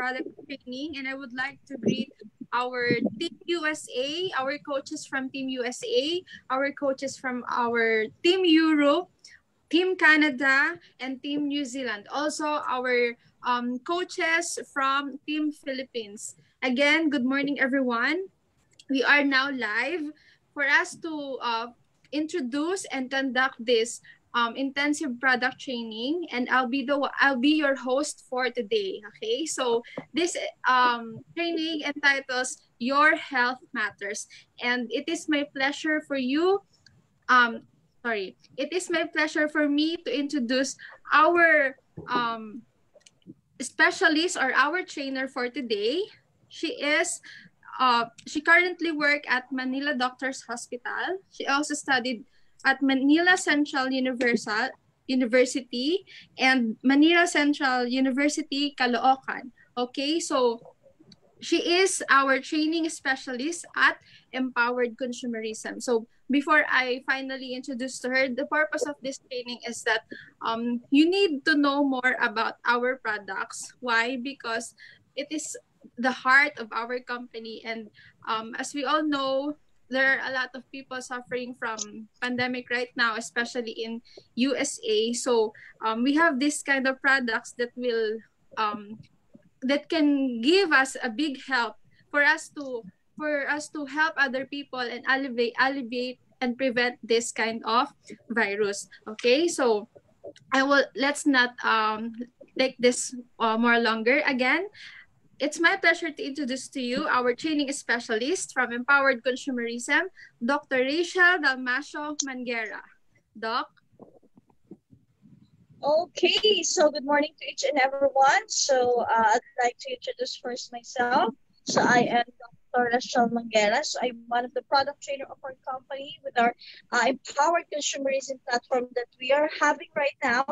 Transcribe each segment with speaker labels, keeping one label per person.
Speaker 1: product training, and I would like to greet our Team USA, our coaches from Team USA, our coaches from our Team Europe, Team Canada, and Team New Zealand. Also, our um, coaches from Team Philippines. Again, good morning, everyone. We are now live for us to uh, introduce and conduct this um, intensive product training and I'll be the I'll be your host for today okay so this um, training entitles your health matters and it is my pleasure for you um sorry it is my pleasure for me to introduce our um specialist or our trainer for today she is uh, she currently work at Manila Doctors Hospital. She also studied at Manila Central Universal University and Manila Central University, Caloocan. Okay, so she is our training specialist at Empowered Consumerism. So before I finally introduce to her, the purpose of this training is that um, you need to know more about our products. Why? Because it is the heart of our company. And um, as we all know, there are a lot of people suffering from pandemic right now, especially in USA. So um, we have this kind of products that will um, that can give us a big help for us to for us to help other people and alleviate alleviate and prevent this kind of virus. Okay, so I will let's not um take this uh, more longer again. It's my pleasure to introduce to you our training specialist from Empowered Consumerism, Dr. Rachel Dalmasio Mangera. Doc?
Speaker 2: Okay, so good morning to each and everyone. So uh, I'd like to introduce first myself. So I am Dr. Rachel Mangera. So I'm one of the product trainer of our company with our uh, empowered consumerism platform that we are having right now,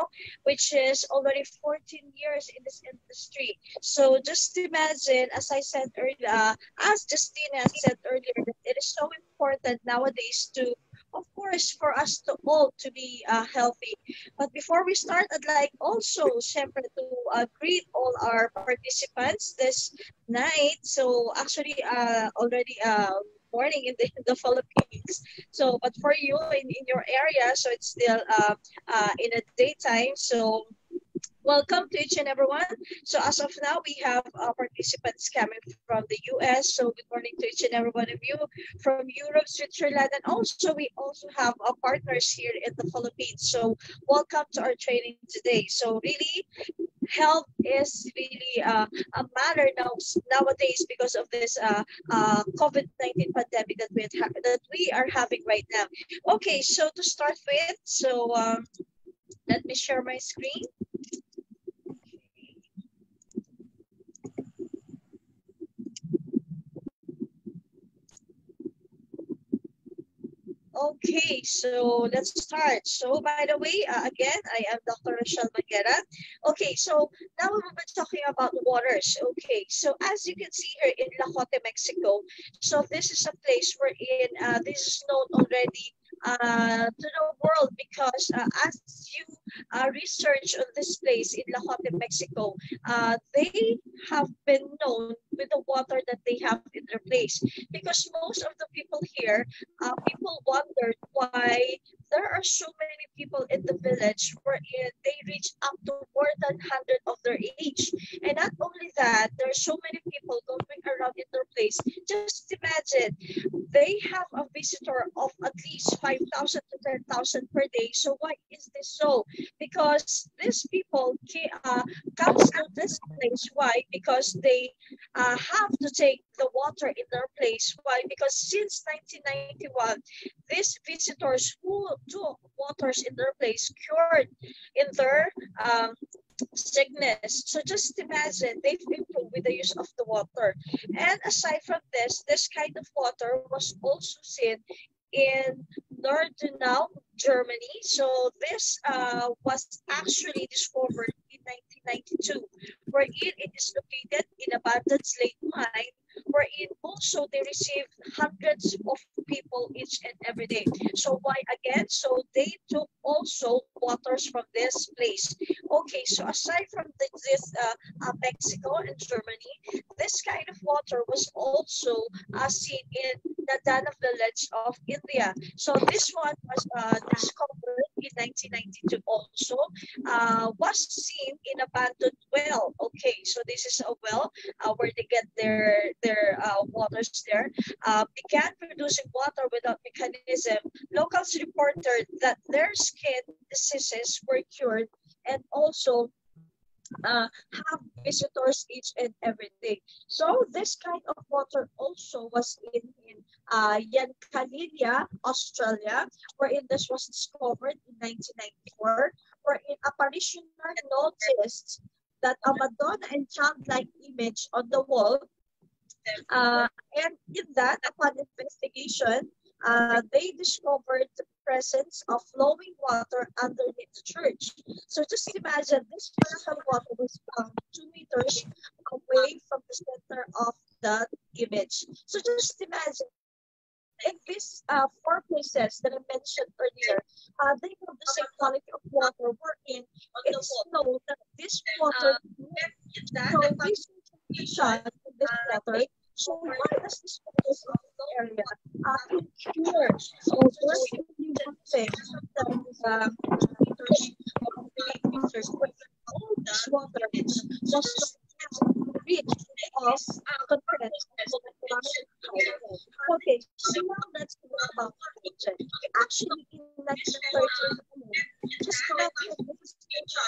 Speaker 2: which is already 14 years in this industry. So just imagine, as I said earlier, uh, as Justina said earlier, that it is so important nowadays to of course, for us to all to be uh, healthy. But before we start, I'd like also, syempre, to uh, greet all our participants this night. So actually, uh, already uh, morning in the, in the Philippines. So, but for you in, in your area, so it's still uh, uh, in a daytime. So Welcome to each and everyone. So as of now, we have uh, participants coming from the US. So good morning to each and every one of you from Europe, Switzerland, and also we also have our partners here in the Philippines. So welcome to our training today. So really, health is really uh, a matter now nowadays because of this uh, uh, COVID-19 pandemic that we that we are having right now. Okay, so to start with, so um, let me share my screen. Okay, so let's start. So by the way, uh, again, I am Dr. Rachel Mangera. Okay, so now we will be talking about waters. Okay, so as you can see here in Tlacote, Mexico, so this is a place where in uh, this is known already uh, to the world because uh, as you uh, research on this place in Tlacote, Mexico, uh, they have been known with the water that they have in their place. Because most of the people here, uh, people wondered why there are so many people in the village where they reach up to more than 100 of their age. And not only that, there are so many people going around in their place. Just imagine, they have a visitor of at least 5,000 to 10,000 per day. So why is this so? Because these people uh, comes to this place. Why? Because they uh, have to take the water in their place. Why? Because since 1991, these visitors who took waters in their place cured in their um, sickness. So just imagine they've improved with the use of the water. And aside from this, this kind of water was also seen in Nordenau, Germany. So this uh, was actually discovered 1992, where it is located in abandoned slate mine wherein also they receive hundreds of people each and every day. So why again? So they took also waters from this place. Okay, so aside from the, this uh, uh, Mexico and Germany, this kind of water was also uh, seen in the Dana village of India. So this one was uh, discovered in 1992 also, uh, was seen in abandoned well. Okay, so this is a well uh, where they get their, their uh, waters there. Uh, began producing water without mechanism. Locals reported that their skin diseases were cured and also uh, have visitors each and every day. So this kind of water also was in, in uh, Yankalilla, Australia, wherein this was discovered in 1994, wherein a parishioner noticed that a Madonna and child-like image on the wall. Uh, and in that, upon investigation, uh, they discovered presence of flowing water underneath the church. So just imagine this miracle water was found two meters away from the center of the image. So just imagine in these uh, four places that I mentioned earlier, uh, they have the same quality of water wherein it's known that this water, so this this water so why does this the area uh, pure? So first you would say that uh, all this water of content. Okay, so now let's talk about project. Actually, in 1913, just correct this is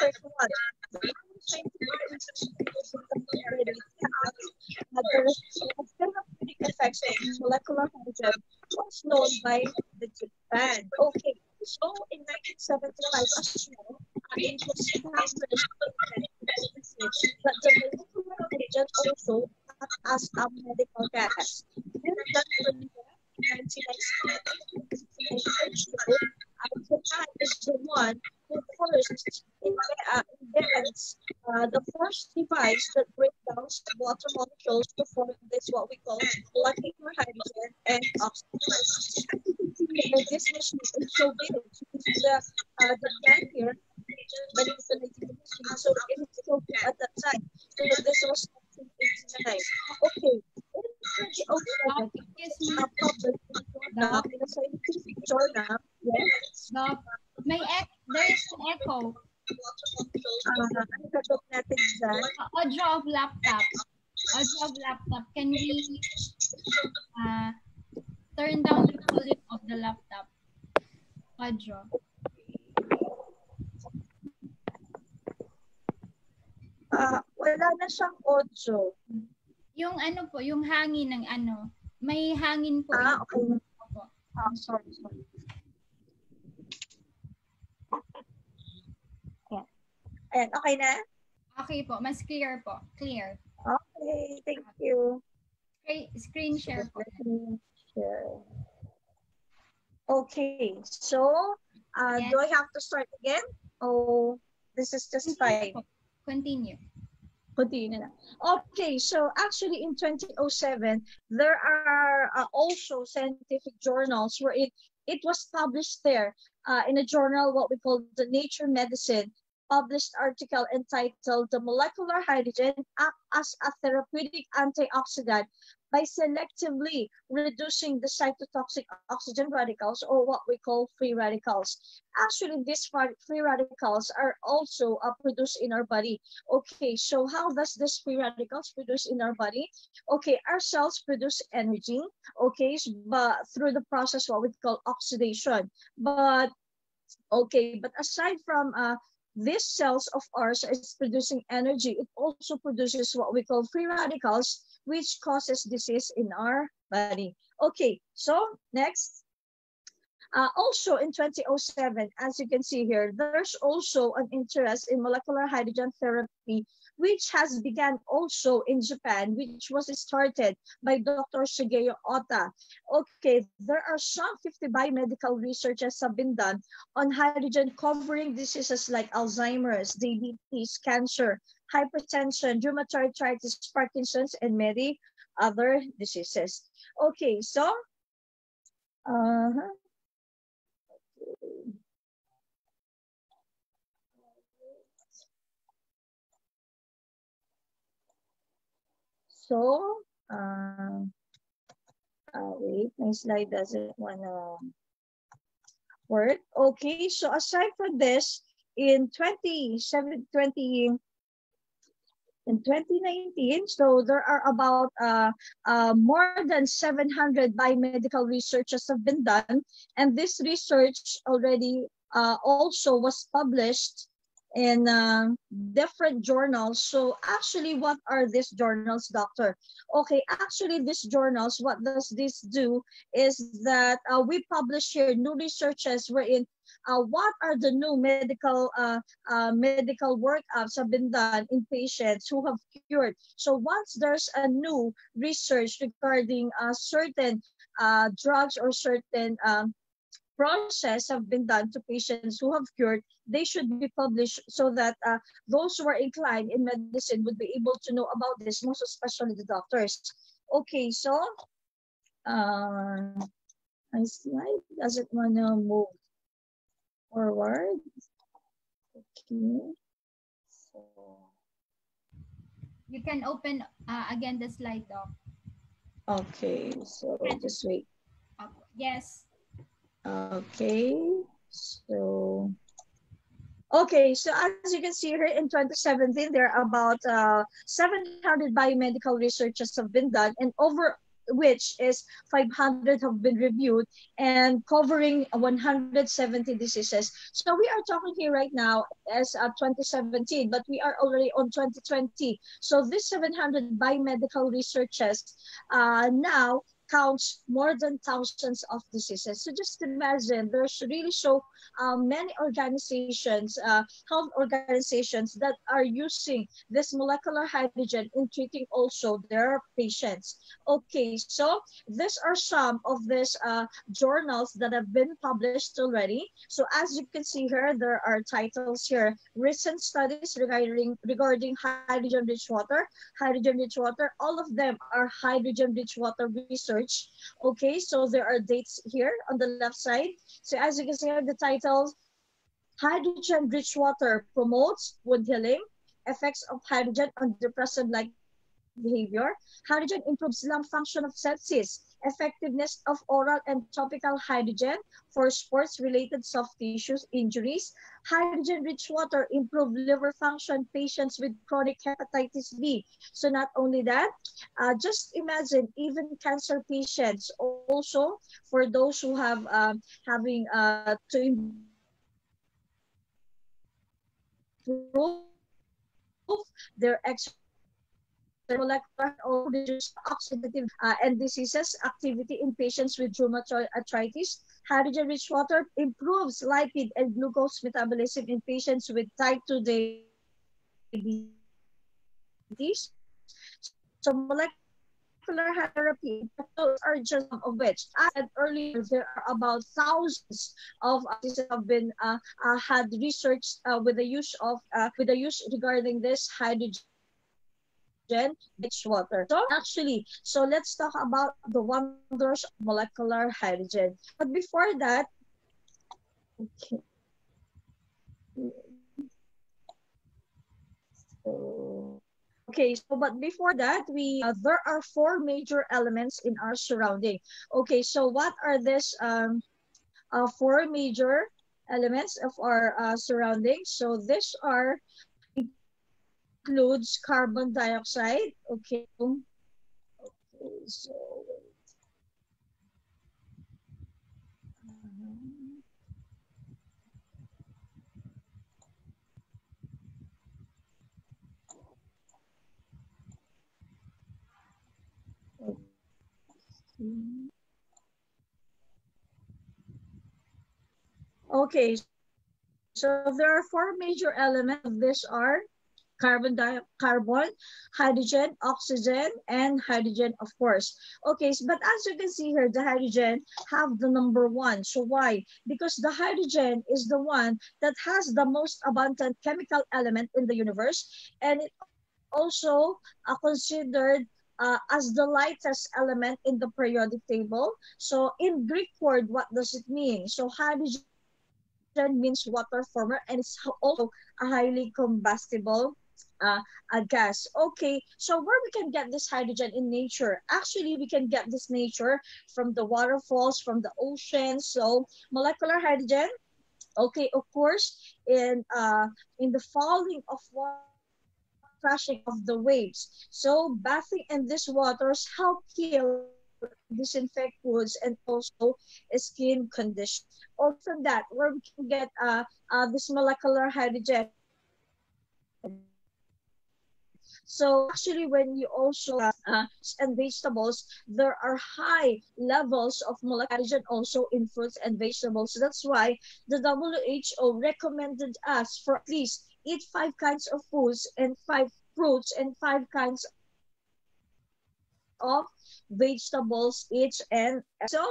Speaker 2: 31 therapeutic effects of molecular hydrogen was known by the Japan. Okay, so in 1975, as you know, it was established that the hydrogen also as a medical gas. Then that in 1996, Japan is the one who first invents uh, the first device that breaks down water molecules to form this what we call molecular hydrogen and oxygen. And this machine is so big. This is the, uh, the here, but it's a machine, so it is so big at that time. So this was 1989. Okay. In 2007, a public in a scientific journal, yes.
Speaker 1: Stop. May ec- there's echo.
Speaker 2: Uh, sagot natin
Speaker 1: of laptop. Audio of laptop. Can we uh, turn down the volume of the laptop? Audio.
Speaker 2: Ah, wala na siyang audio.
Speaker 1: Yung ano po, yung hangin ng ano. May hangin po.
Speaker 2: Ah, okay.
Speaker 1: Opo.
Speaker 2: Ah, sorry, sorry. Ayan. Ayan, okay na?
Speaker 1: Okay po, mas clear po. Clear.
Speaker 2: Okay, thank you.
Speaker 1: Screen, screen share po.
Speaker 2: Share. Okay, so uh,
Speaker 1: Yes.
Speaker 2: do I have to start again? Oh, this is just fine.
Speaker 1: Continue.
Speaker 2: Continue. Okay, so actually in 2007, there are uh, also scientific journals where it, it was published there uh, in a journal, what we call the Nature Medicine, published article entitled The Molecular Hydrogen Act as a Therapeutic Antioxidant by selectively reducing the cytotoxic oxygen radicals or what we call free radicals. Actually, these free radicals are also uh, produced in our body. Okay, so how does this free radicals produce in our body? Okay, our cells produce energy, okay, but through the process what we call oxidation. But okay, but aside from uh, these cells of ours is producing energy, it also produces what we call free radicals, which causes disease in our body. Okay, so next. Uh, also in 2007, as you can see here, there's also an interest in molecular hydrogen therapy, which has begun also in Japan, which was started by Dr. Shigeo Ohta. Okay, there are some 50 biomedical researches have been done on hydrogen covering diseases like Alzheimer's, diabetes, cancer, hypertension, rheumatoid arthritis, Parkinson's, and many other diseases. Okay, so uh -huh. So, uh, uh, wait, my slide doesn't want to work. Okay, so aside from this, in 20, 20, in 2019, so there are about uh, uh, more than 700 biomedical researches have been done, and this research already uh, also was published in uh, different journals. So actually, what are these journals, doctor? Okay, actually, these journals, what does this do is that uh, we publish here new researches wherein uh, what are the new medical uh, uh, medical workups have been done in patients who have cured. So once there's a new research regarding uh, certain uh, drugs or certain um, process have been done to patients who have cured, they should be published so that uh, those who are inclined in medicine would be able to know about this, most especially the doctors. Okay, so uh, my slide doesn't want to move forward. Okay. So.
Speaker 3: You can open uh, again the slide, doc.
Speaker 2: Okay, so just wait.
Speaker 3: Yes.
Speaker 2: Okay, so Okay, so as you can see here in 2017, there are about uh, 700 biomedical researches have been done and over which is 500 have been reviewed and covering 170 diseases. So we are talking here right now as uh, 2017, but we are already on 2020. So this 700 biomedical researches uh, now counts more than thousands of diseases. So just imagine, there's really so um, many organizations, uh, health organizations that are using this molecular hydrogen in treating also their patients. Okay, so these are some of these uh, journals that have been published already. So as you can see here, there are titles here, recent studies regarding, regarding hydrogen-rich water, hydrogen-rich water, all of them are hydrogen-rich water research. Okay, so there are dates here on the left side. So as you can see the title, Hydrogen-rich water promotes wound healing, effects of hydrogen on depressive-like behavior. Hydrogen improves lung function of sepsis, effectiveness of oral and topical hydrogen for sports-related soft tissues injuries. Hydrogen-rich water improve liver function patients with chronic hepatitis B. So not only that, uh, just imagine even cancer patients also for those who have um, having uh, to improve their exercise molecular or oxidative uh, and diseases activity in patients with rheumatoid arthritis. Hydrogen-rich water improves lipid and glucose metabolism in patients with type 2 diabetes. So molecular therapy are just of which. As said earlier, there are about thousands of these have been uh, uh, had research uh, with the use of uh, with the use regarding this hydrogen hydrogen, rich water. So actually, so let's talk about the wonders of molecular hydrogen. But before that, okay. So, okay, so but before that, we uh, there are four major elements in our surrounding. Okay, so what are these um, uh, four major elements of our uh, surroundings? So these are includes carbon dioxide. Okay. Okay, so uh-huh. Okay, so there are four major elements. These are carbon, carbon, hydrogen, oxygen, and hydrogen, of course. Okay, but as you can see here, the hydrogen have the number one. So why? Because the hydrogen is the one that has the most abundant chemical element in the universe, and it also uh, considered uh, as the lightest element in the periodic table. So in Greek word, what does it mean? So hydrogen means water former and it's also a highly combustible uh, a gas. Okay, so where we can get this hydrogen in nature? Actually, we can get this nature from the waterfalls, from the ocean. So molecular hydrogen, okay, of course, in uh, in the falling of water crashing of the waves. So bathing in these waters help heal disinfect wounds and also skin condition. Also that, where we can get uh, uh, this molecular hydrogen so actually, when you also uh, and vegetables, there are high levels of molecular also in fruits and vegetables. That's why the WHO recommended us for at least eat five kinds of foods and five fruits and five kinds of vegetables each and so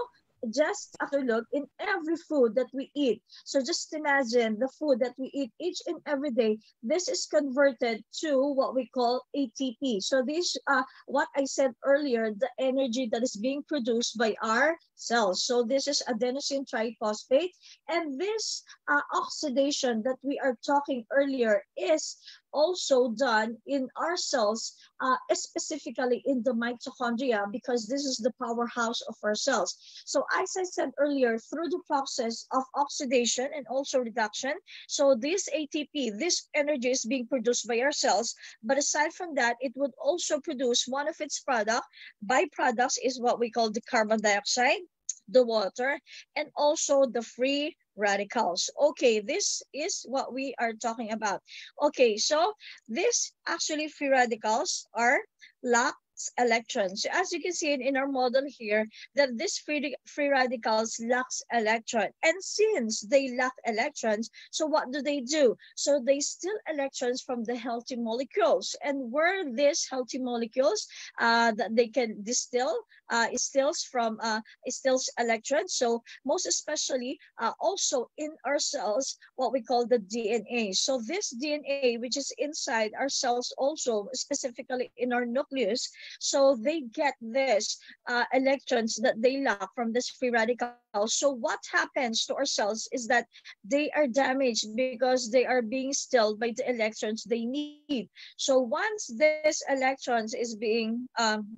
Speaker 2: just after look in every food that we eat. So just imagine the food that we eat each and every day. This is converted to what we call ATP. So this, uh, what I said earlier, the energy that is being produced by our cells. So this is adenosine triphosphate. And this uh, oxidation that we are talking earlier is also done in our cells, uh, specifically in the mitochondria, because this is the powerhouse of our cells. So as I said earlier, through the process of oxidation and also reduction, so this ATP, this energy is being produced by our cells, but aside from that, it would also produce one of its product, byproducts is what we call the carbon dioxide, the water, and also the free radicals. Okay, this is what we are talking about. Okay, so this actually free radicals are lack electrons. As you can see in, our model here, that this free, free radicals lacks electron. And since they lack electrons, so what do they do? So they steal electrons from the healthy molecules. And where these healthy molecules uh, that they can distill, uh, it steals from, uh, it steals electrons. So most especially uh, also in our cells, what we call the DNA. So this DNA, which is inside our cells also, specifically in our nucleus, so they get this uh, electrons that they lack from this free radical. So what happens to our cells is that they are damaged because they are being stilled by the electrons they need. So once this electrons is being um,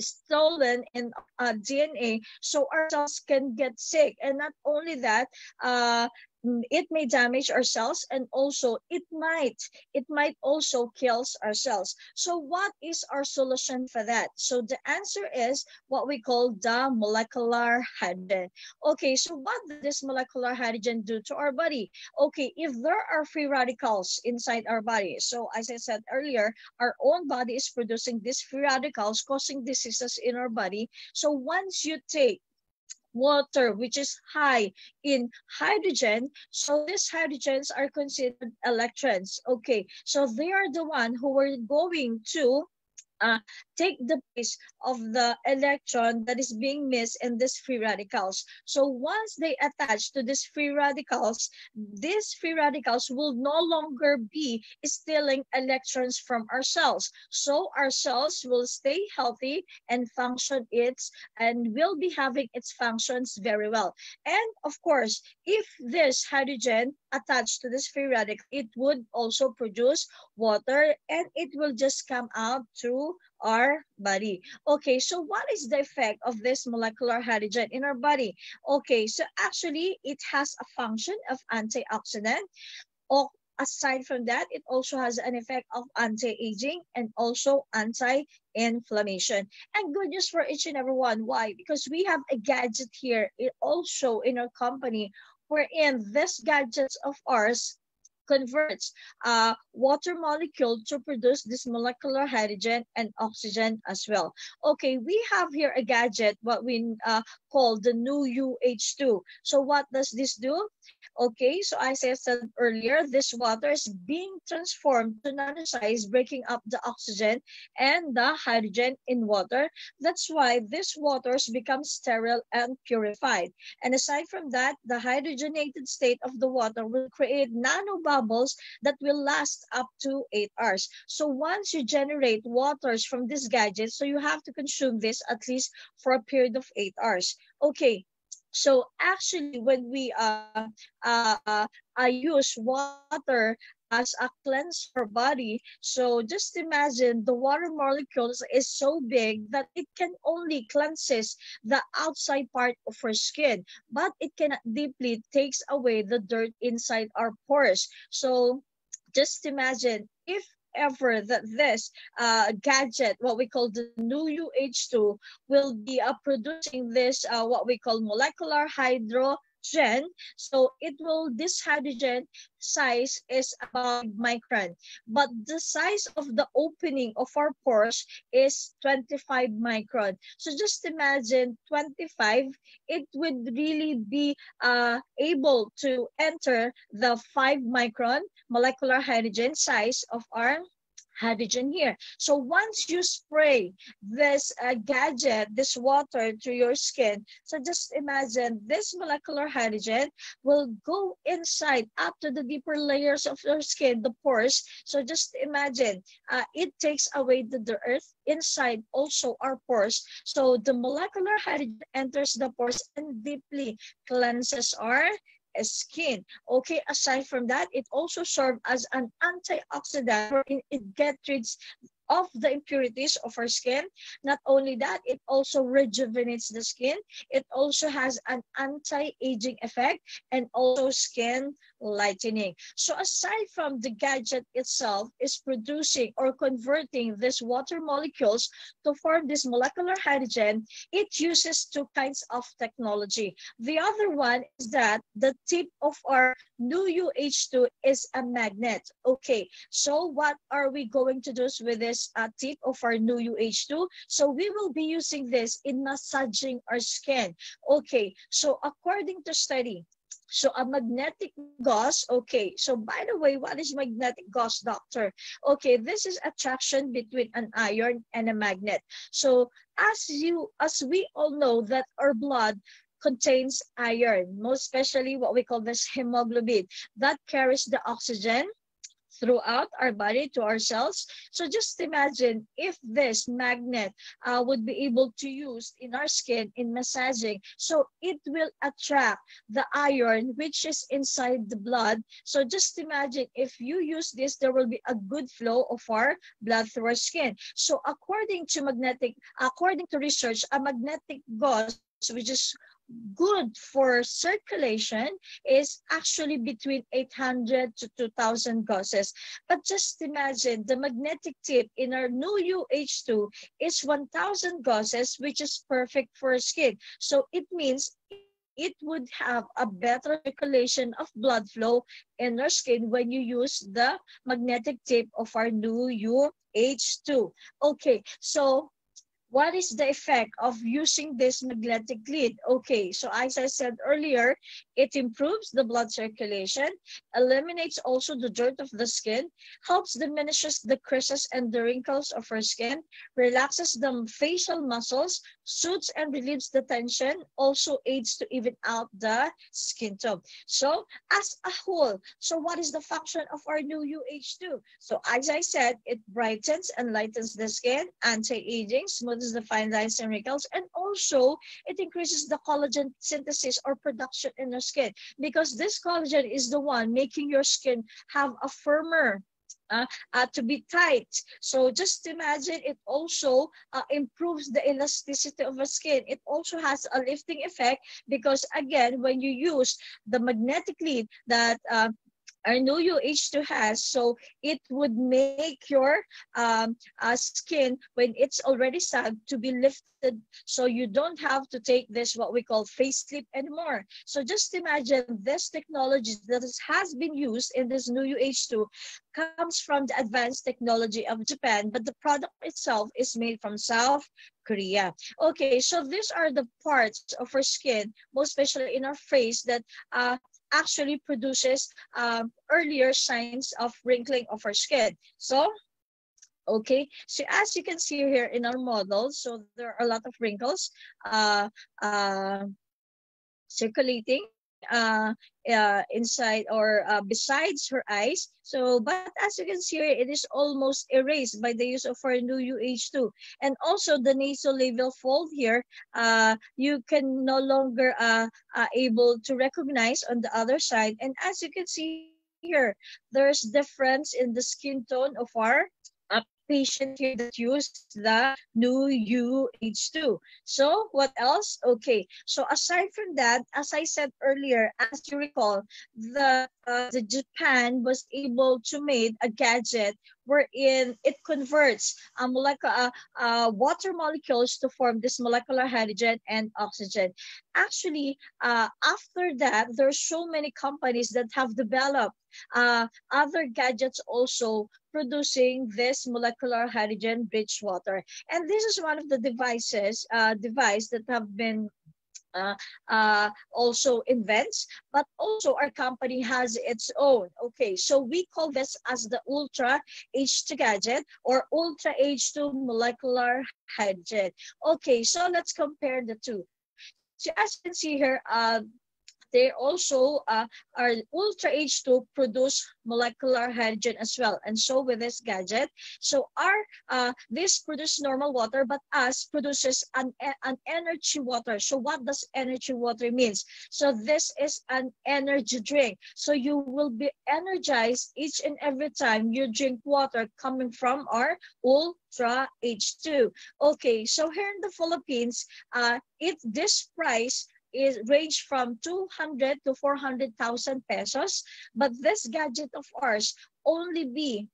Speaker 2: stolen in uh, DNA, so our cells can get sick. And not only that, uh, Mm, it may damage our cells and also it might it might also kills our cells so what is our solution for that? So the answer is what we call the molecular hydrogen. Okay so what does this molecular hydrogen do to our body? Okay if there are free radicals inside our body so as i said earlier our own body is producing these free radicals causing diseases in our body. So once you take water, which is high in hydrogen. So these hydrogens are considered electrons. Okay, so they are the one who are going to uh, take the place of the electron that is being missed in these free radicals. So once they attach to these free radicals, these free radicals will no longer be stealing electrons from our cells. So our cells will stay healthy and function its and will be having its functions very well. And of course, if this hydrogen attached to this free radical, it would also produce water and it will just come out through our body. Okay, so what is the effect of this molecular hydrogen in our body? Okay, so actually it has a function of antioxidant. Or aside from that, it also has an effect of anti-aging and also anti-inflammation. And good news for each and every one. Why? Because we have a gadget here it also in our company wherein this gadget of ours converts uh, water molecule to produce this molecular hydrogen and oxygen as well. Okay, we have here a gadget, what we uh, call the new UH2. So what does this do? Okay, so as I said earlier, this water is being transformed to nanosize, breaking up the oxygen and the hydrogen in water. That's why this waters become sterile and purified. And aside from that, the hydrogenated state of the water will create nanobodies bubbles that will last up to eight hours. So once you generate waters from this gadget, so you have to consume this at least for a period of eight hours. Okay, so actually, when we uh, uh, uh, use water as a cleanse for body, so just imagine the water molecules is so big that it can only cleanses the outside part of our skin, but it cannot deeply takes away the dirt inside our pores. So just imagine if ever that this uh, gadget, what we call the new UH2, will be uh, producing this, uh, what we call molecular hydro hydrogen. So it will, this hydrogen size is about micron, but the size of the opening of our pores is 25 micron. So just imagine 25, it would really be uh, able to enter the 5 micron molecular hydrogen size of our hydrogen here. So once you spray this uh, gadget, this water to your skin, so just imagine this molecular hydrogen will go inside up to the deeper layers of your skin, the pores. So just imagine uh, it takes away the dirt inside also our pores. So the molecular hydrogen enters the pores and deeply cleanses our skin. Okay, aside from that, it also serves as an antioxidant it gets rid of the impurities of our skin. Not only that, it also rejuvenates the skin. It also has an anti-aging effect and also skin lightening. So aside from the gadget itself is producing or converting these water molecules to form this molecular hydrogen, it uses two kinds of technology. The other one is that the tip of our new UH2 is a magnet. Okay, so what are we going to do with this uh, tip of our new UH2? So we will be using this in massaging our skin. Okay, so according to study, so a magnetic gauze, okay. So by the way, what is magnetic gauze, doctor? Okay, this is attraction between an iron and a magnet. So as you, as we all know that our blood contains iron, most especially what we call this hemoglobin that carries the oxygen throughout our body to our cells. So just imagine if this magnet uh, would be able to use in our skin in massaging. So it will attract the iron which is inside the blood. So just imagine if you use this, there will be a good flow of our blood through our skin. So according to magnetic, according to research, a magnetic gauze which is good for circulation is actually between 800 to 2000 gausses. But just imagine the magnetic tip in our new UH2 is 1000 gausses, which is perfect for skin. So it means it would have a better circulation of blood flow in our skin when you use the magnetic tip of our new UH2. Okay, so what is the effect of using this magnetic lead? Okay, so as I said earlier, it improves the blood circulation, eliminates also the dirt of the skin, helps diminishes the creases and the wrinkles of our skin, relaxes the facial muscles, soothes and relieves the tension, also aids to even out the skin tone. So as a whole, so what is the function of our new UH2? So as I said, it brightens and lightens the skin, anti-aging, smooths the fine lines and wrinkles, and also it increases the collagen synthesis or production in your skin because this collagen is the one making your skin have a firmer uh, uh, to be tight. So just imagine it also uh, improves the elasticity of the skin. It also has a lifting effect because again, when you use the magnetic lead that uh, I know your H2 has, so it would make your um, uh, skin, when it's already sagged, to be lifted. So you don't have to take this, what we call face facelift anymore. So just imagine this technology that has been used in this new UH2 comes from the advanced technology of Japan, but the product itself is made from South Korea. Okay, so these are the parts of our skin, most especially in our face, that uh, actually produces um, earlier signs of wrinkling of our skin. So, okay, so as you can see here in our model, so there are a lot of wrinkles uh, uh, circulating uh, uh, inside or uh, besides her eyes. So, but as you can see here, it is almost erased by the use of our new UH2. And also the nasal nasolabial fold here, uh, you can no longer uh, uh, able to recognize on the other side. And as you can see here, there's difference in the skin tone of our patient here that used the new UH2. So what else? Okay, so aside from that, as I said earlier, as you recall, the, uh, the Japan was able to make a gadget wherein it converts a molecular, uh, uh, water molecules to form this molecular hydrogen and oxygen. Actually, uh, after that, there's so many companies that have developed uh, other gadgets also producing this molecular hydrogen rich water. And this is one of the devices, uh, device that have been uh, uh, also invents, but also our company has its own. Okay, so we call this as the Ultra H2 gadget or Ultra H2 molecular hydrogen. Okay, so let's compare the two. So as you can see here, uh, they also uh, are ultra H2 produce molecular hydrogen as well. And so with this gadget, so our uh, this produce normal water, but us produces an, an energy water. So what does energy water means? So this is an energy drink. So you will be energized each and every time you drink water coming from our ultra H2. Okay, so here in the Philippines, uh, it this price is range from 200 to 400,000 pesos. But this gadget of ours only be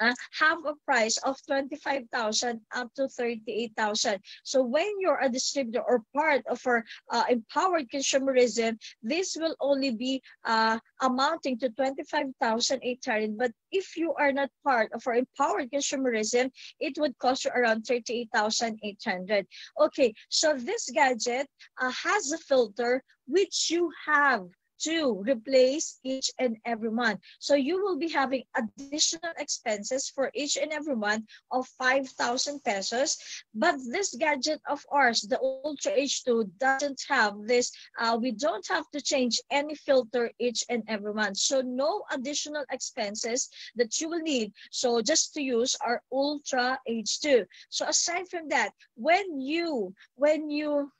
Speaker 2: uh, have a price of 25,000 up to 38,000. So when you're a distributor or part of our uh, empowered consumerism, this will only be uh, amounting to 25,800. But if you are not part of our empowered consumerism, it would cost you around 38,800. Okay, so this gadget uh, has a filter which you have to replace each and every month. So you will be having additional expenses for each and every month of 5,000 pesos. But this gadget of ours, the Ultra H2, doesn't have this. Uh, we don't have to change any filter each and every month. So no additional expenses that you will need. So just to use our Ultra H2. So aside from that, when you, when you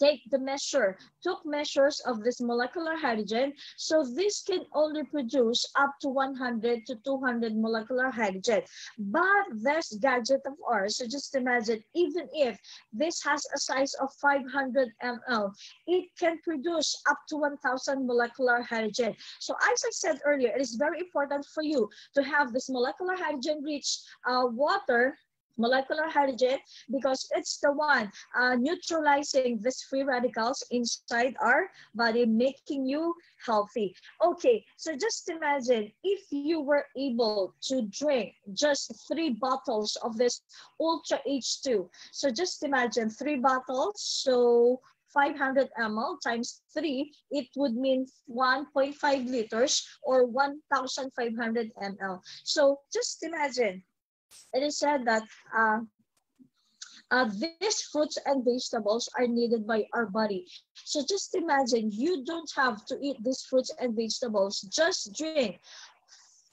Speaker 2: take the measure, took measures of this molecular hydrogen. So this can only produce up to 100 to 200 molecular hydrogen. But this gadget of ours, so just imagine, even if this has a size of 500 ml, it can produce up to 1000 molecular hydrogen. So as I said earlier, it is very important for you to have this molecular hydrogen rich uh, water molecular hydrogen because it's the one uh, neutralizing these free radicals inside our body, making you healthy. Okay, so just imagine if you were able to drink just three bottles of this Ultra H2. So just imagine three bottles. So 500 ml times 3, it would mean 1.5 liters or 1,500 ml. So just imagine it is said that uh, uh, these fruits and vegetables are needed by our body. So just imagine you don't have to eat these fruits and vegetables. Just drink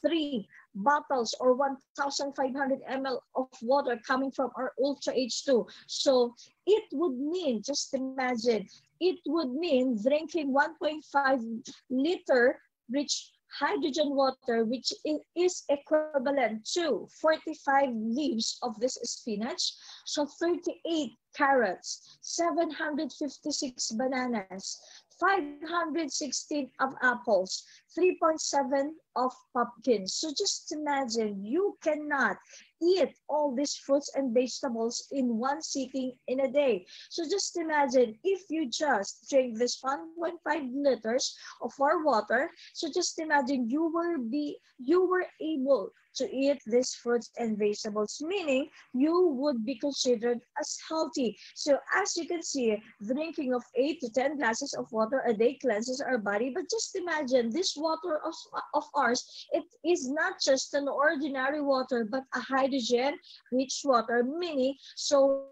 Speaker 2: three bottles or 1,500 ml of water coming from our Ultra H2. So it would mean, just imagine, it would mean drinking 1.5 liter rich hydrogen water, which is equivalent to 45 leaves of this spinach, so 38 carrots, 756 bananas, 516 of apples, 3.7 of pumpkins. So just imagine you cannot eat all these fruits and vegetables in one sitting in a day. So just imagine if you just drink this 1.5 liters of our water. So just imagine you were be you were able to eat these fruits and vegetables, meaning you would be considered as healthy. So as you can see, drinking of 8 to 10 glasses of water a day cleanses our body. But just imagine this water of, of ours, it is not just an ordinary water, but a hydrogen rich water, meaning so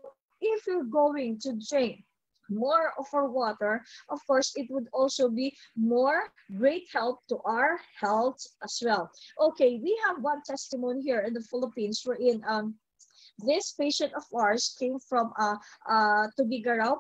Speaker 2: if you're going to drink more of our water, of course, it would also be more great help to our health as well. Okay, we have one testimony here in the Philippines. We're in um, this patient of ours came from uh, uh,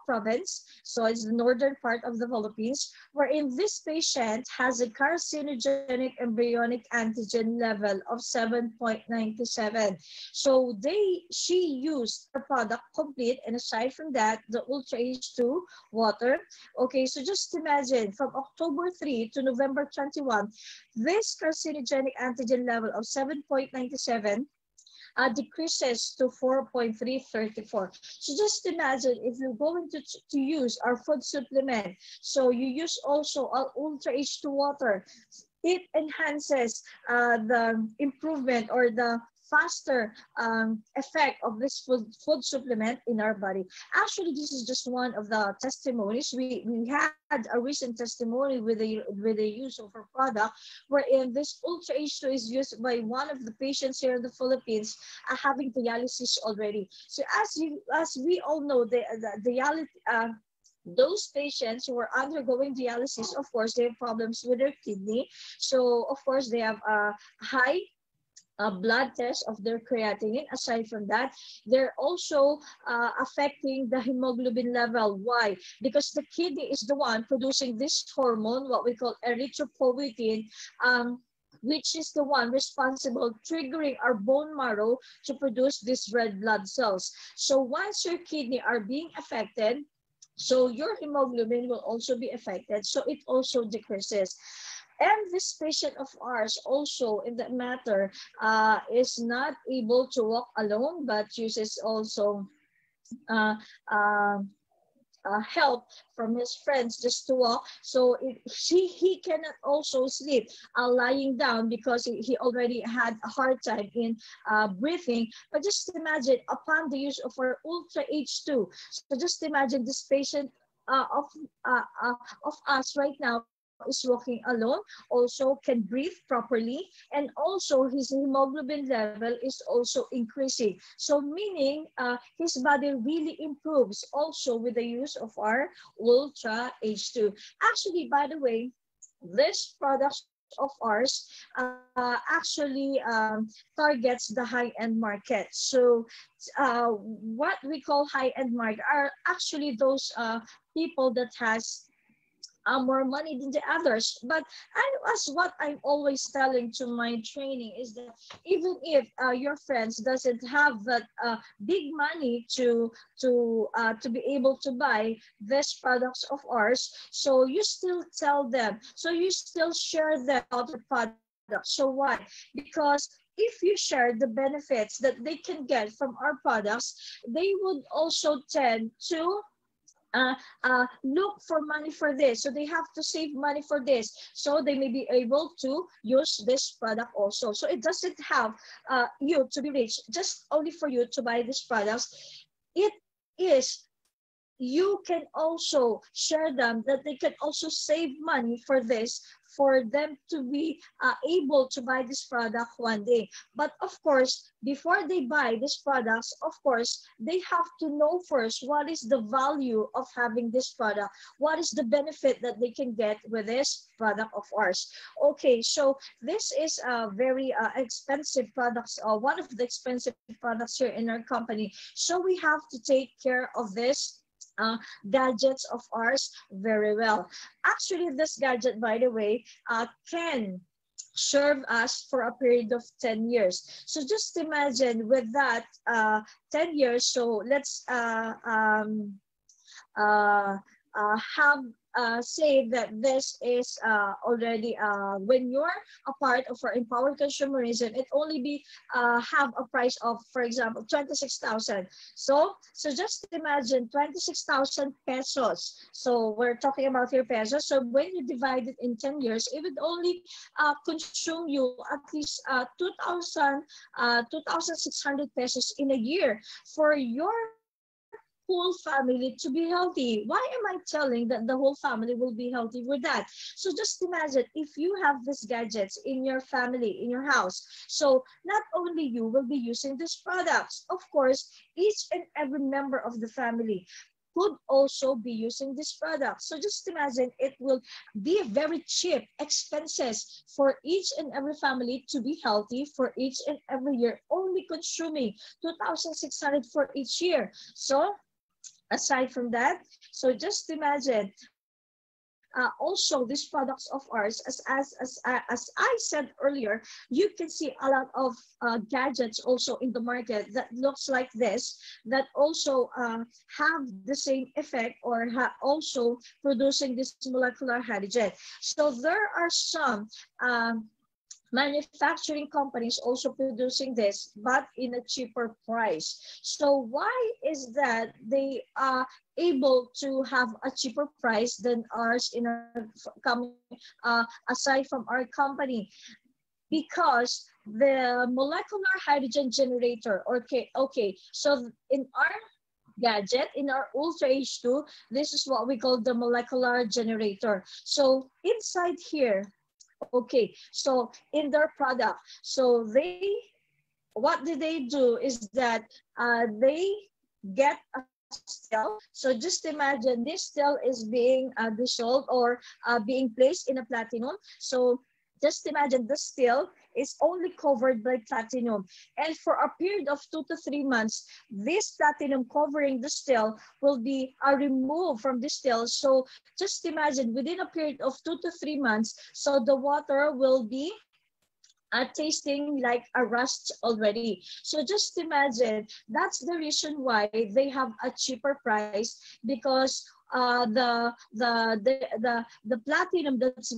Speaker 2: province, so it's the northern part of the Philippines, wherein this patient has a carcinogenic embryonic antigen level of 7.97. So they she used her product complete, and aside from that, the Ultra H2 water. Okay, so just imagine from October 3 to November 21, this carcinogenic antigen level of 7.97 uh, decreases to 4.334. So just imagine if you're going to, to use our food supplement, so you use also Ultra H2 water, it enhances uh, the improvement or the faster um, effect of this food, food supplement in our body. Actually, this is just one of the testimonies. We, we had a recent testimony with the, with the use of our product wherein this Ultra H2 is used by one of the patients here in the Philippines uh, having dialysis already. So as you as we all know, the, the dialysis, uh, those patients who are undergoing dialysis, of course, they have problems with their kidney. So, of course, they have a high uh, blood test of their creatinine. Aside from that, they're also uh, affecting the hemoglobin level. Why? Because the kidney is the one producing this hormone, what we call erythropoietin, um, which is the one responsible triggering our bone marrow to produce these red blood cells. So once your kidney are being affected, so your hemoglobin will also be affected. So it also decreases. And this patient of ours also in that matter uh, is not able to walk alone, but uses also uh, uh, uh, help from his friends just to walk. So it, he, he cannot also sleep uh, lying down because he, he already had a hard time in uh, breathing. But just imagine upon the use of our Ultra H2. So just imagine this patient uh, of, uh, uh, of us right now is walking alone, also can breathe properly, and also his hemoglobin level is also increasing. So meaning uh, his body really improves also with the use of our Ultra H2. Actually, by the way, this product of ours uh, actually um, targets the high-end market. So uh, what we call high-end market are actually those uh, people that has uh, more money than the others. But I as what I'm always telling to my training is that even if uh, your friends doesn't have that uh, big money to to uh, to be able to buy these products of ours, so you still tell them. So you still share the other products. So why? Because if you share the benefits that they can get from our products, they would also tend to uh, uh, look for money for this. So they have to save money for this. So they may be able to use this product also. So it doesn't have uh, you to be rich, just only for you to buy these products. It is you can also share them that they can also save money for this for them to be uh, able to buy this product one day. But of course, before they buy these products, of course, they have to know first what is the value of having this product, what is the benefit that they can get with this product of ours. Okay, so this is a very uh, expensive products, uh, one of the expensive products here in our company. So we have to take care of this uh, gadgets of ours very well. Actually, this gadget, by the way, uh, can serve us for a period of 10 years. So just imagine with that uh, 10 years, so let's uh, um, uh, uh, have uh, say that this is uh, already uh, when you're a part of our empowered consumerism, it only be uh, have a price of, for example, 26,000. So, so just imagine 26,000 pesos. So we're talking about here pesos. So when you divide it in 10 years, it would only uh, consume you at least uh, 2,000, uh, 2,600 pesos in a year for your whole family to be healthy. Why am I telling that the whole family will be healthy with that? So just imagine if you have these gadgets in your family, in your house. So not only you will be using these products, of course, each and every member of the family could also be using this product. So just imagine it will be very cheap expenses for each and every family to be healthy for each and every year, only consuming 2,600 for each year. So aside from that, so just imagine uh, also these products of ours, as, as, as, uh, as I said earlier, you can see a lot of uh, gadgets also in the market that looks like this, that also uh, have the same effect or also producing this molecular hydrogen. So there are some um, manufacturing companies also producing this, but in a cheaper price. So why is that they are able to have a cheaper price than ours in our coming uh, aside from our company? Because the molecular hydrogen generator, okay, okay, so in our gadget in our Ultra H2, this is what we call the molecular generator. So inside here, Okay, so in their product, so they, what do they do is that uh, they get a still. So just imagine this still is being uh, dissolved or uh, being placed in a platinum. So just imagine the still is only covered by platinum. And for a period of two to three months, this platinum covering the still will be uh, removed from the still. So just imagine within a period of two to three months, so the water will be uh, tasting like a rust already. So just imagine, that's the reason why they have a cheaper price because uh, the, the, the, the, the platinum that's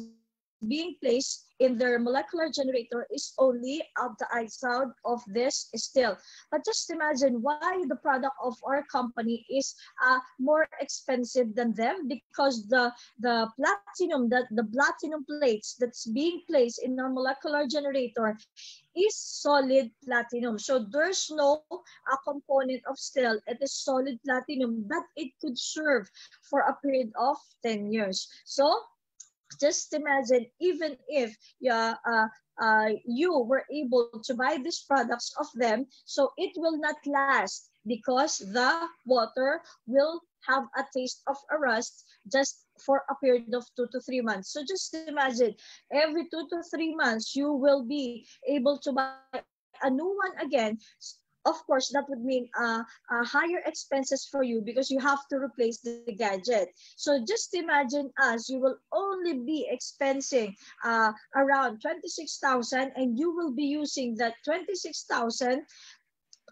Speaker 2: being placed in their molecular generator is only of the isotope of this still. But just imagine why the product of our company is uh, more expensive than them because the, the platinum, that the platinum plates that's being placed in our molecular generator is solid platinum. So there's no a component of steel. It is solid platinum that it could serve for a period of 10 years. So just imagine even if yeah, uh, uh, you were able to buy these products of them, so it will not last because the water will have a taste of a rust just for a period of two to three months. So just imagine every two to three months, you will be able to buy a new one again of course, that would mean uh, uh, higher expenses for you because you have to replace the gadget. So just imagine us, you will only be expensing uh, around 26,000 and you will be using that 26,000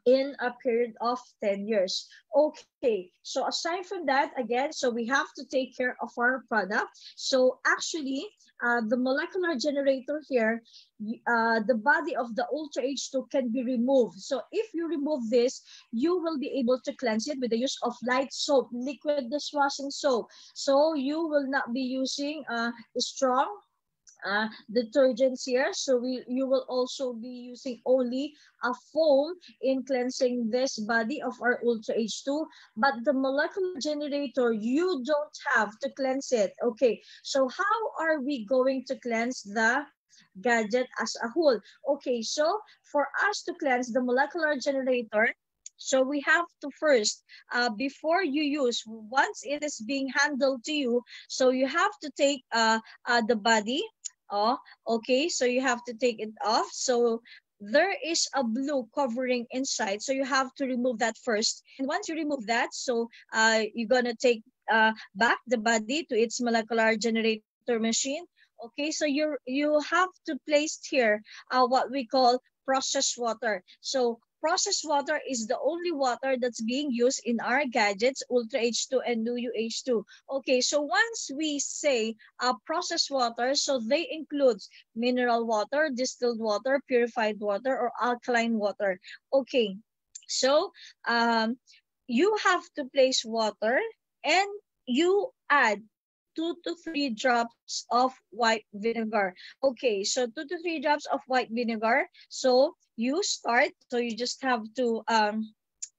Speaker 2: in a period of 10 years. Okay, so aside from that, again, so we have to take care of our product. So actually, uh, the molecular generator here, uh, the body of the Ultra H2 can be removed. So if you remove this, you will be able to cleanse it with the use of light soap, liquid dishwashing soap. So you will not be using uh, strong uh, detergents here. So we, you will also be using only a foam in cleansing this body of our Ultra H2. But the molecular generator, you don't have to cleanse it. Okay, so how are we going to cleanse the gadget as a whole? Okay, so for us to cleanse the molecular generator, so we have to first, uh, before you use, once it is being handled to you, so you have to take uh, uh, the body, Oh, okay, so you have to take it off. So there is a blue covering inside. So you have to remove that first. And once you remove that, so uh, you're going to take uh, back the body to its molecular generator machine. Okay, so you you have to place here uh, what we call processed water. So processed water is the only water that's being used in our gadgets, Ultra H2 and New H2. Okay, so once we say uh, processed water, so they include mineral water, distilled water, purified water, or alkaline water. Okay, so um, you have to place water and you add two to three drops of white vinegar. Okay, so two to three drops of white vinegar. So you start, so you just have to um,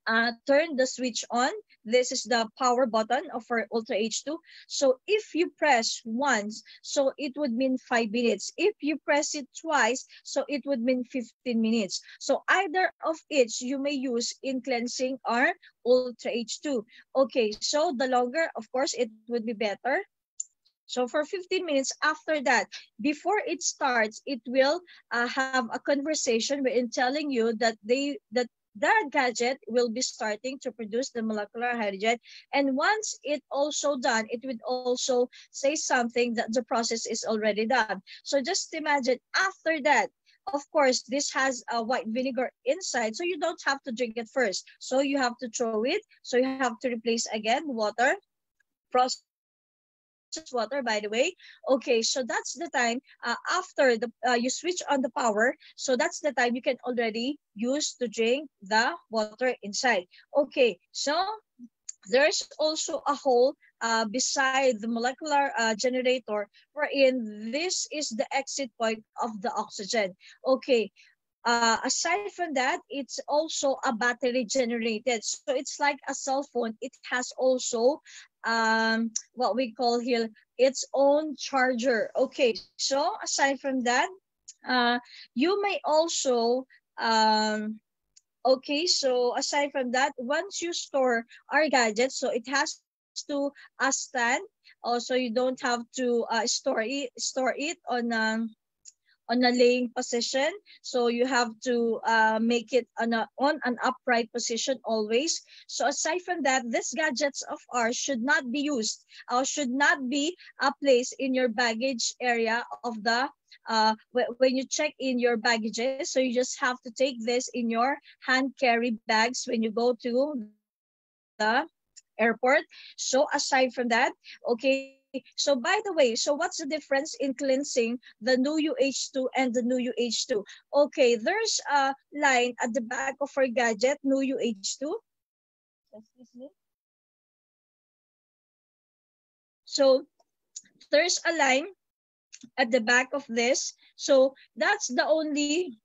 Speaker 2: uh, turn the switch on this is the power button of our Ultra H2. So if you press once, so it would mean five minutes. If you press it twice, so it would mean 15 minutes. So either of each you may use in cleansing our Ultra H2. Okay, so the longer, of course, it would be better. So for 15 minutes after that, before it starts, it will uh, have a conversation in telling you that they that that gadget will be starting to produce the molecular hydrogen. And once it also done, it would also say something that the process is already done. So just imagine after that, of course, this has a white vinegar inside, so you don't have to drink it first. So you have to throw it. So you have to replace again water, process water by the way. Okay so that's the time uh, after the uh, you switch on the power so that's the time you can already use to drink the water inside. Okay so there's also a hole uh, beside the molecular uh, generator wherein this is the exit point of the oxygen. Okay uh, aside from that, it's also a battery generated. So it's like a cell phone. It has also um, what we call here its own charger. Okay, so aside from that, uh, you may also um, okay so aside from that once you store our gadgets so it has to a stand also you don't have to uh, store it store it on um, on a laying position. So you have to uh, make it on, a, on an upright position always. So aside from that, these gadgets of ours should not be used or should not be uh, placed in your baggage area of the uh, when you check in your baggages. So you just have to take this in your hand carry bags when you go to the airport. So aside from that, okay, so by the way, so what's the difference in cleansing the new UH2 and the new UH2? Okay, there's a line at the back of our gadget, new UH2. So there's a line at the back of this. So that's the only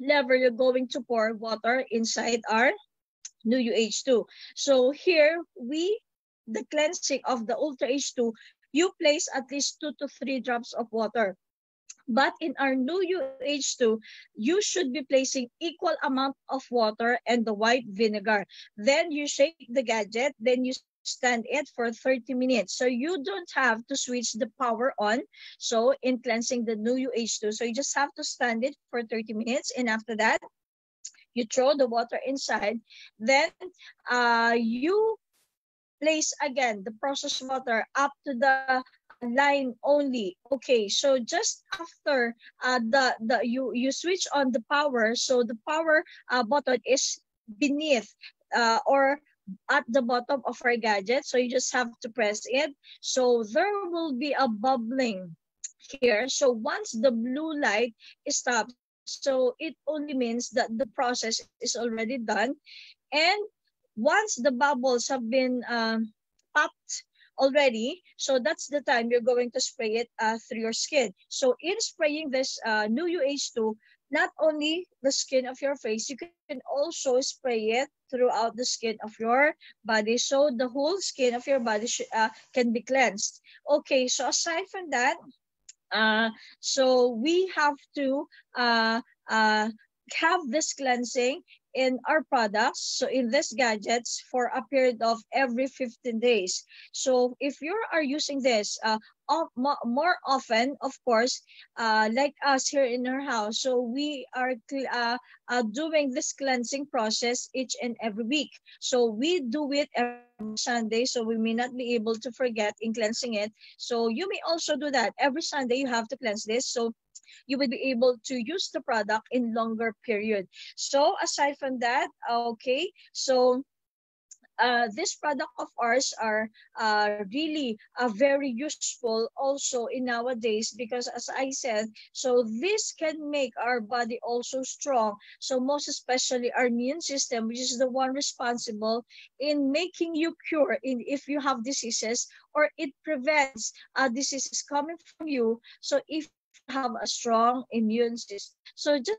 Speaker 2: lever you're going to pour water inside our new UH2. So here we the cleansing of the Ultra H2 you place at least two to three drops of water. But in our new UH2, you should be placing equal amount of water and the white vinegar. Then you shake the gadget, then you stand it for 30 minutes. So you don't have to switch the power on. So in cleansing the new UH2, so you just have to stand it for 30 minutes. And after that, you throw the water inside. Then uh, you place again the processed water up to the line only. Okay so just after uh, the the you you switch on the power so the power uh, button is beneath uh, or at the bottom of our gadget. So you just have to press it. So there will be a bubbling here. So once the blue light stops so it only means that the process is already done. And once the bubbles have been um, popped already, so that's the time you're going to spray it uh, through your skin. So in spraying this uh, new UH2, not only the skin of your face, you can also spray it throughout the skin of your body. So the whole skin of your body uh, can be cleansed. Okay, so aside from that, uh, so we have to uh, uh, have this cleansing in our products, so in these gadgets, for a period of every 15 days. So if you are using this uh, more often, of course, uh, like us here in our house, so we are uh, uh, doing this cleansing process each and every week. So we do it every Sunday, so we may not be able to forget in cleansing it. So you may also do that. Every Sunday, you have to cleanse this. So you will be able to use the product in longer period. So aside from that, okay, so uh, this product of ours are uh, really uh, very useful also in nowadays because as I said, so this can make our body also strong. So most especially our immune system, which is the one responsible in making you cure in if you have diseases or it prevents uh, diseases coming from you. So if have a strong immune system. So just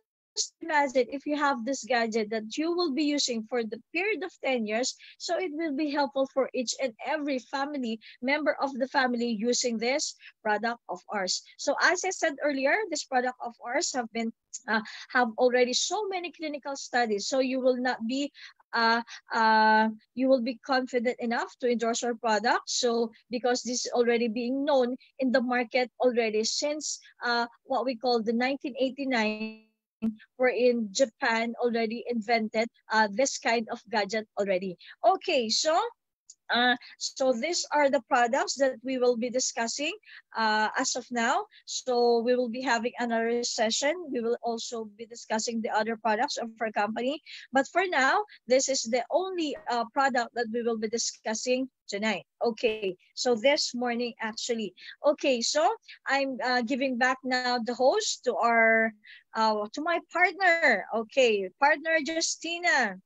Speaker 2: imagine if you have this gadget that you will be using for the period of 10 years, so it will be helpful for each and every family member of the family using this product of ours. So as I said earlier, this product of ours have been uh, have already so many clinical studies. So you will not be uh, uh, you will be confident enough to endorse our product. So because this is already being known in the market already since uh, what we call the 1989 where in Japan already invented uh, this kind of gadget already. Okay, so uh, so these are the products that we will be discussing uh, as of now. So we will be having another session. We will also be discussing the other products of our company. But for now, this is the only uh, product that we will be discussing tonight. Okay, so this morning actually. Okay, so I'm uh, giving back now the host to our, uh, to my partner. Okay, partner Justina.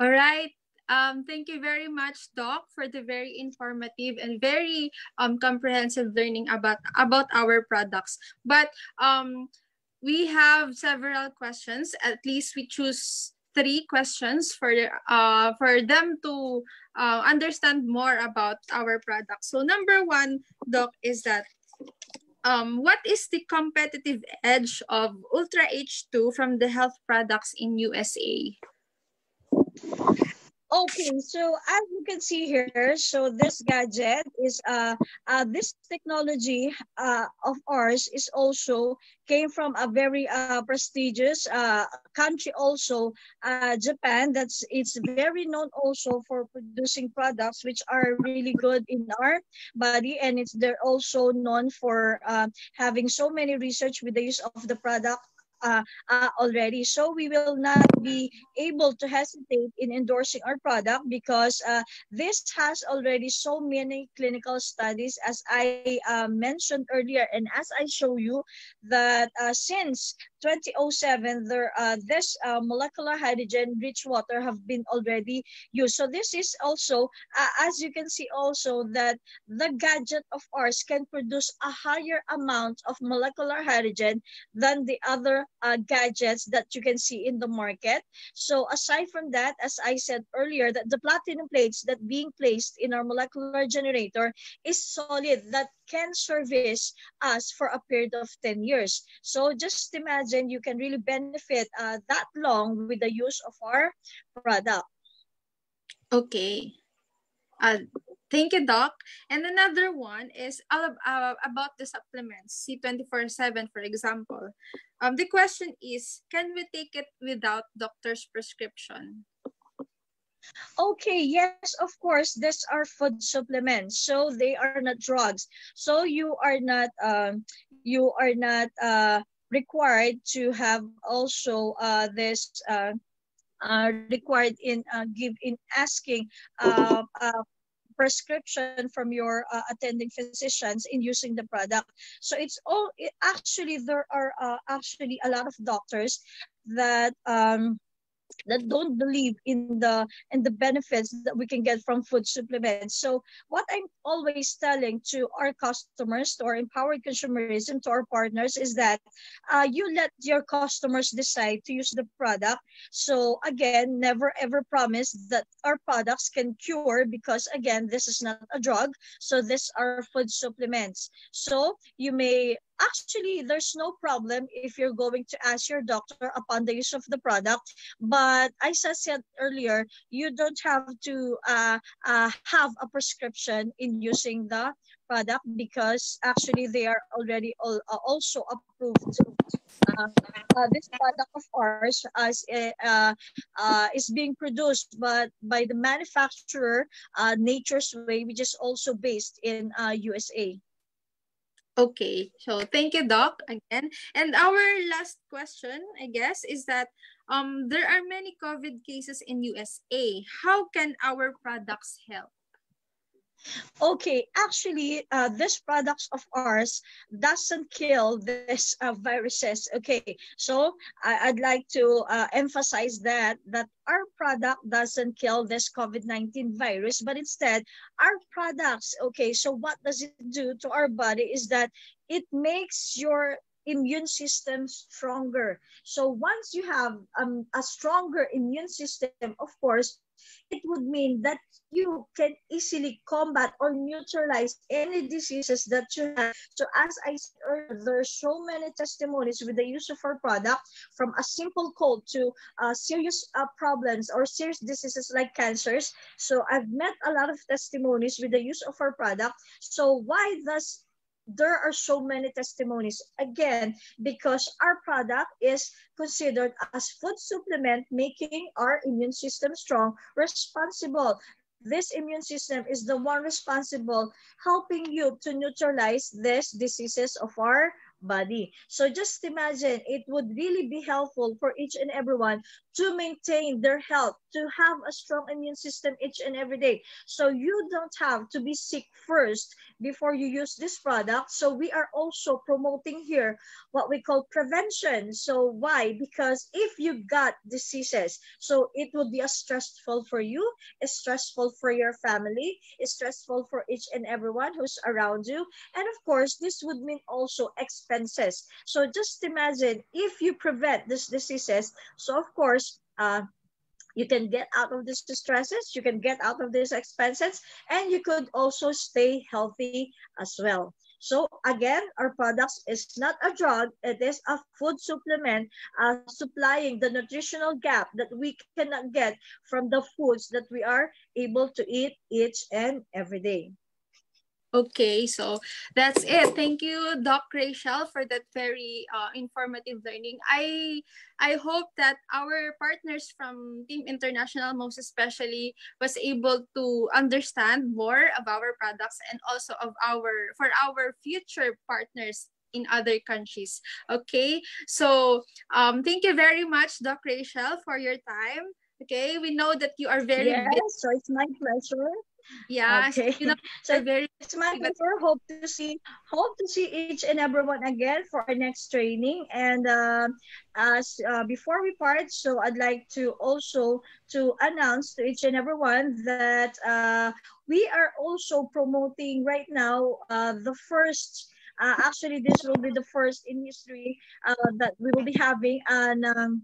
Speaker 1: All right. Um, thank you very much, Doc, for the very informative and very um, comprehensive learning about, about our products. But um, we have several questions. At least we choose three questions for uh, for them to uh, understand more about our products. So number one, Doc, is that um, what is the competitive edge of Ultra H2 from the health products in USA?
Speaker 2: Okay, so as you can see here, so this gadget is uh, uh this technology uh of ours is also came from a very uh prestigious uh country also uh Japan. That's it's very known also for producing products which are really good in our body and it's they're also known for uh, having so many research with the use of the product uh, uh, already. So we will not be able to hesitate in endorsing our product because uh, this has already so many clinical studies as I uh, mentioned earlier and as I show you that uh, since 2007 there uh, this uh, molecular hydrogen rich water have been already used. So this is also uh, as you can see also that the gadget of ours can produce a higher amount of molecular hydrogen than the other uh, gadgets that you can see in the market. So aside from that as i said earlier that the platinum plates that being placed in our molecular generator is solid that can service us for a period of 10 years. So just imagine you can really benefit uh, that long with the use of our product.
Speaker 1: Okay. Uh, thank you, Doc. And another one is all uh, about the supplements, C24-7, for example. Um, the question is, can we take it without doctor's prescription?
Speaker 2: Okay, yes, of course, these are food supplements. So they are not drugs. So you are not um you are not uh required to have also uh this uh, uh required in uh, give in asking uh, prescription from your uh, attending physicians in using the product so it's all it, actually there are uh, actually a lot of doctors that um that don't believe in the in the benefits that we can get from food supplements. So what I'm always telling to our customers, to our empowered consumerism, to our partners is that uh, you let your customers decide to use the product. So again, never ever promise that our products can cure because again, this is not a drug. So these are food supplements. So you may actually there's no problem if you're going to ask your doctor upon the use of the product but i said earlier you don't have to uh, uh, have a prescription in using the product because actually they are already all, uh, also approved. Uh, uh, this product of ours as uh, is being produced but by the manufacturer nature's way which is also based in usa
Speaker 1: Okay, so thank you, Doc, again. And our last question, I guess, is that um, there are many COVID cases in USA. How can our products help?
Speaker 2: Okay, actually, uh, this products of ours doesn't kill this uh, viruses. Okay, so I, would like to uh, emphasize that that our product doesn't kill this COVID-19 virus, but instead our products. Okay, so what does it do to our body is that it makes your immune system stronger. So once you have um, a stronger immune system, of course, it would mean that you can easily combat or neutralize any diseases that you have. So as I said earlier, there are so many testimonies with the use of our product from a simple cold to uh, serious uh, problems or serious diseases like cancers. So I've met a lot of testimonies with the use of our product. So why does there are so many testimonies again because our product is considered as food supplement making our immune system strong responsible this immune system is the one responsible helping you to neutralize these diseases of our body. So just imagine it would really be helpful for each and everyone to maintain their health, to have a strong immune system each and every day. So you don't have to be sick first before you use this product. So we are also promoting here what we call prevention. So why? Because if you got diseases, so it would be a stressful for you, stressful for your family, stressful for each and everyone who's around you. And of course, this would mean also expenses. So just imagine if you prevent these diseases, so of course, uh, you can get out of these stresses, you can get out of these expenses, and you could also stay healthy as well. So again, our products is not a drug, it is a food supplement uh, supplying the nutritional gap that we cannot get from the foods that we are able to eat each and every day.
Speaker 1: Okay, so that's it. Thank you, Doc Rachel, for that very uh, informative learning. I I hope that our partners from Team International, most especially, was able to understand more of our products and also of our for our future partners in other countries. Okay, so um, thank you very much, Doc Rachel, for your time. Okay, we know that you are very
Speaker 2: yes,
Speaker 1: busy.
Speaker 2: so it's my pleasure.
Speaker 1: Yeah,
Speaker 2: Okay.
Speaker 1: you know,
Speaker 2: So
Speaker 1: very
Speaker 2: it's my
Speaker 1: but-
Speaker 2: Hope to see hope to see each and everyone again for our next training. And uh, as uh, before we part, so I'd like to also to announce to each and everyone that uh, we are also promoting right now uh, the first. Uh, actually, this will be the first in history uh, that we will be having an um,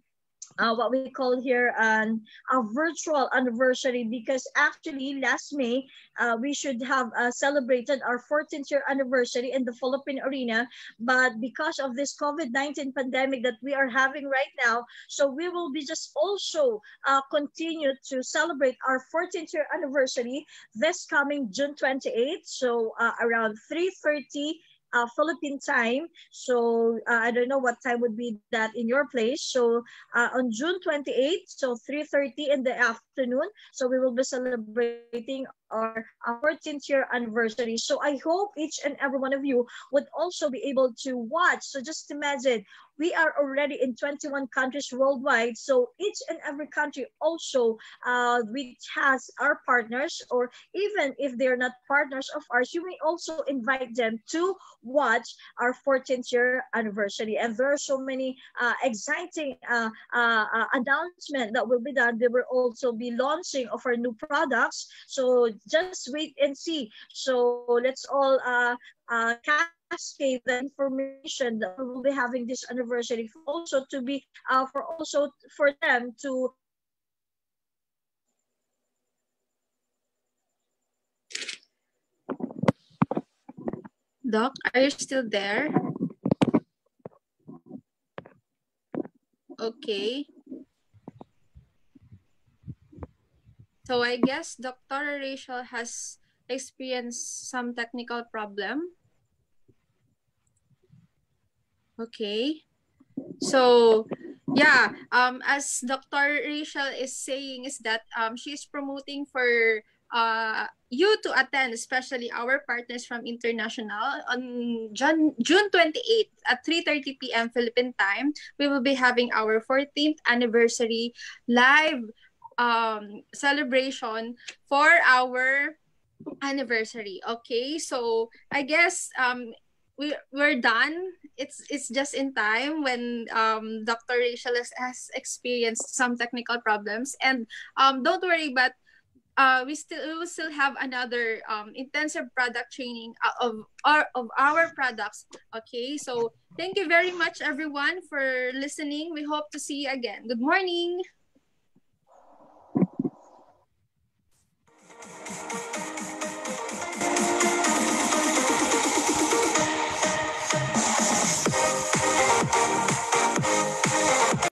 Speaker 2: uh, what we call here an a virtual anniversary because actually last May uh, we should have uh, celebrated our 14th year anniversary in the Philippine arena. But because of this COVID-19 pandemic that we are having right now so we will be just also uh, continue to celebrate our 14th year anniversary this coming June 28th so uh, around 3:30 uh, Philippine time. So uh, I don't know what time would be that in your place. So uh, on June 28th, so 3.30 in the afternoon. So we will be celebrating our, our 14th year anniversary. So I hope each and every one of you would also be able to watch. So just imagine, we are already in 21 countries worldwide. So each and every country also, uh, which has our partners, or even if they're not partners of ours, you may also invite them to watch our 14th year anniversary. And there are so many uh, exciting uh, uh, uh, announcement that will be done. They will also be launching of our new products. So just wait and see. So let's all uh, uh, cascade the information that we will be having this anniversary also to be uh, for also for them to
Speaker 1: Doc, are you still there? Okay. So I guess Dr. Rachel has experienced some technical problem. Okay. So yeah, um, as Dr. Rachel is saying is that um, she's promoting for uh, you to attend, especially our partners from International, on June, June 28th at 3.30 p.m. Philippine time. We will be having our 14th anniversary live um, celebration for our anniversary. Okay, so I guess um, we we're done. It's it's just in time when um, Dr. Rachel has, has experienced some technical problems, and um, don't worry, but uh, we still we will still have another um, intensive product training uh, of our of our products. Okay, so thank you very much everyone for listening. We hope to see you again. Good morning. Thank you.